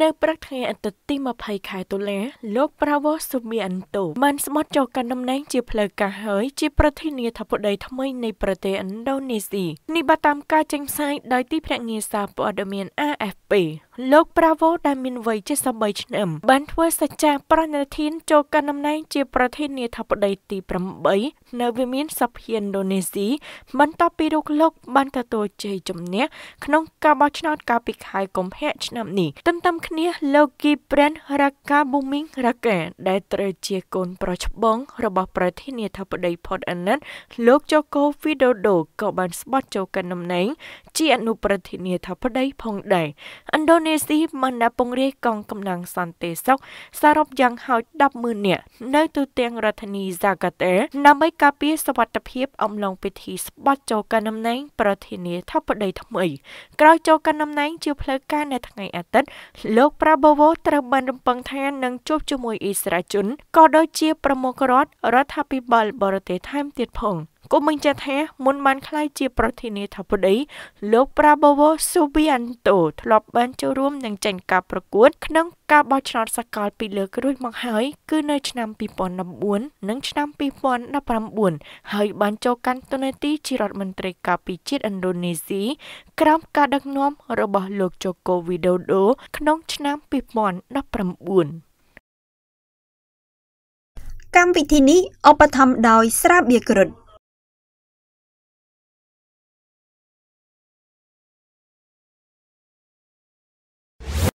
នៅព្រឹកថ្ងៃអាទិត្យទី20ខែតុលាលោកប្រាវ៉ូស៊ូប៊ីអាន់តូបានស្បត់ចូលកាន់តំណែងជាផ្លូវការហើយជាប្រធានាធិបតីថ្មីនៃប្រទេសឥណ្ឌូនេស៊ីនេះបើតាមការចេញផ្សាយដោយទីភ្នាក់ងារសារព័ត៌មាន AFP លោកប្រាវ៉ូដែលមានវ័យ73ឆ្នាំបានធ្វើសច្ចាប្រណិធានចូលកាន់តំណែងជាប្រធានាធិបតីទី8នៅវិមានសភាឥណ្ឌូនេស៊ីបន្ទាប់ពីលោកលោកបានទទួលជ័យជំនះក្នុងការបោះឆ្នោតកាលពីខែកុម្ភៈឆ្នាំនេះទន្ទឹមគ្នាលោកគីប្រែនរ៉ាកាប៊ូមីងរ៉ាកាដែលត្រូវជាកូនប្រុសច្បងរបស់ប្រធានាធិបតីផុតអាណិតលោកជូកូវីដូដូក៏បានស្បត់ចូលកាន់តំណែងជាអនុប្រធានាធិបតីផងដែរឥណ្ឌូនេស៊ីបានដាក់ពង្រាយកងកម្លាំងសន្តិសុខសរុបយ៉ាងហោច100000នាក់នៅទូទាំងរដ្ឋធានីហ្សាកាតាដើម្បីការពារសវត្ថិភាពអំឡុងពិធីស្បត់ចូលកាន់តំណែងប្រធានាធិបតីថ្មី ក្រោយចូលកាន់តំណែងជាផ្លូវការនៅថ្ងៃអាទិត្យលោកប្រាបូវូត្រូវបានរំពឹងថានឹងជួបជាមួយអ៊ីស្រាជនក៏ដូចជាប្រមុខរដ្ឋរដ្ឋាភិបាលបរទេសថែមទៀតផង។ គូមិញចាថាមុនបានខ្លាយជាប្រធានាធិបតីលោកប្រាបូវស៊ូប៊ីអាន់តូធ្លាប់បានចូលរួមនឹងចាញ់ការប្រកួត ក្នុងការបោះឆ្នោតសកលពីលើករួចមកហើយគឺនៅឆ្នាំ2014និងឆ្នាំ2019ហើយបានចូលកាន់តួនាទីជារដ្ឋមន្ត្រីការពារជាតិឥណ្ឌូនេស៊ីក្រោមការដឹកនាំរបស់លោកជូកូវីដូដូក្នុងឆ្នាំ2019កម្មវិធីនេះឧបត្ថម្ភដោយស្រាបៀរគ្រុឌ